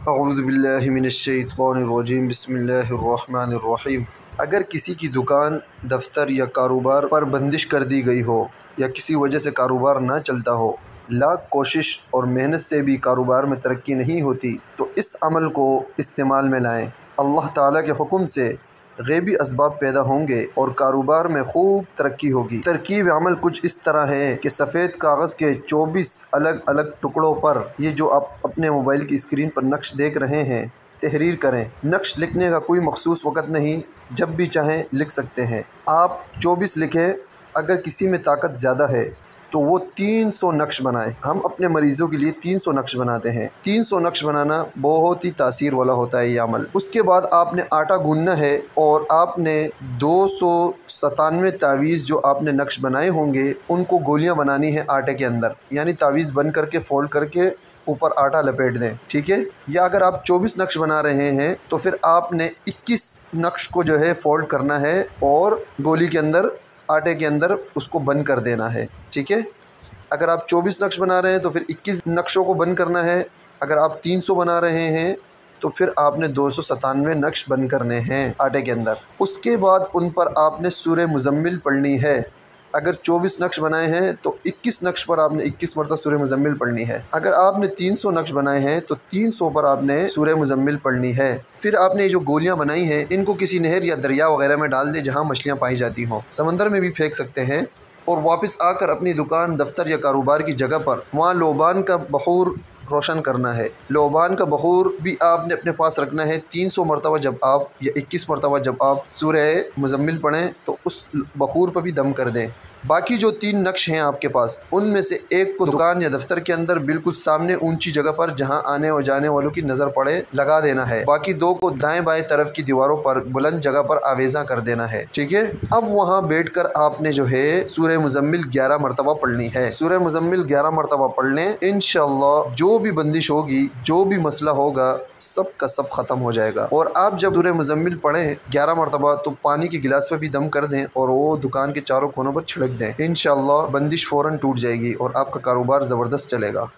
अऊज़बिल्लिमिनश्शैतानिर्रजीम बिस्मिल्लाहिर्रहमानिर्रहीम। अगर किसी की दुकान, दफ्तर या कारोबार पर बंदिश कर दी गई हो, या किसी वजह से कारोबार ना चलता हो, लाख कोशिश और मेहनत से भी कारोबार में तरक्की नहीं होती तो इस अमल को इस्तेमाल में लाएँ। अल्लाह ताला के हुक्म से गैबी इसबाब पैदा होंगे और कारोबार में खूब तरक्की होगी। तरकीब अमल कुछ इस तरह है कि सफ़ेद कागज़ के 24 अलग अलग टुकड़ों पर ये जो आप अपने मोबाइल की स्क्रीन पर नक्श देख रहे हैं, तहरीर करें। नक्श लिखने का कोई मखसूस वक़्त नहीं, जब भी चाहें लिख सकते हैं। आप 24 लिखें, अगर किसी में ताकत ज़्यादा है। तो वो 300 नक्श बनाए। हम अपने मरीज़ों के लिए 300 नक्श बनाते हैं। 300 नक्श बनाना बहुत ही तासीर वाला होता है ये अमल। उसके बाद आपने आटा गूंदना है और आपने दो सौ सतानवे तावीज़ जो आपने नक्श बनाए होंगे, उनको गोलियाँ बनानी है आटे के अंदर। यानी तावीज़ बन करके, फोल्ड करके ऊपर आटा लपेट दें। ठीक है? या अगर आप 24 नक्श बना रहे हैं तो फिर आपने 21 नक्श को जो है, फोल्ड करना है और गोली के अंदर आटे के अंदर उसको बंद कर देना है, ठीक है? अगर आप 24 नक्श बना रहे हैं तो फिर 21 नक्शों को बंद करना है। अगर आप 300 बना रहे हैं तो फिर आपने दो सौ सतानवे नक्श बंद करने हैं आटे के अंदर। उसके बाद उन पर आपने सूर्य मुजम्मिल पढ़नी है। अगर 24 नक्श बनाए हैं तो 21 नक्श पर आपने 21 मरतबा सूर्य मुजम्मिल पढ़नी है। अगर आपने 300 नक्श बनाए हैं तो 300 पर आपने सूर्य मुजम्मिल पढ़नी है। फिर आपने जो गोलियाँ बनाई हैं, इनको किसी नहर या दरिया वगैरह में डाल दें, जहाँ मछलियाँ पाई जाती हों। समंदर में भी फेंक सकते हैं और वापस आकर अपनी दुकान, दफ्तर या कारोबार की जगह पर, वहाँ लोबान का बहूर रोशन करना है। लोबान का बखूर भी आपने अपने पास रखना है। तीन सौ मरतबा जब आप या इक्कीस मरतबा जब आप सूर्य मुजम्मिल पढ़ें तो उस बखूर पर भी दम कर दें। बाकी जो तीन नक्श हैं आपके पास उनमें से एक को दुकान या दफ्तर के अंदर बिल्कुल सामने ऊँची जगह पर जहाँ आने और जाने वालों की नज़र पड़े लगा देना है। बाकी दो को दाएँ बाएँ तरफ़ की दीवारों पर बुलंद जगह पर आवेजा कर देना है ठीक है? अब वहाँ बैठकर आपने जो है सूर्य मुजम्मिल ग्यारह मरतबा पढ़नी है। सूर्य मुजम्मिल ग्यारह मरतबा पढ़ लें इन जो भी बंदिश होगी जो भी मसला होगा सब का सब ख़त्म हो जाएगा। और आप जब दूर मुजम्मिल पढ़ें ग्यारह मरतबा तो पानी के गिलास पर भी दम कर दें और वो दुकान के चारों कोनों पर छिड़क दें। इन बंदिश फ़ौरन टूट जाएगी और आपका कारोबार ज़बरदस्त चलेगा।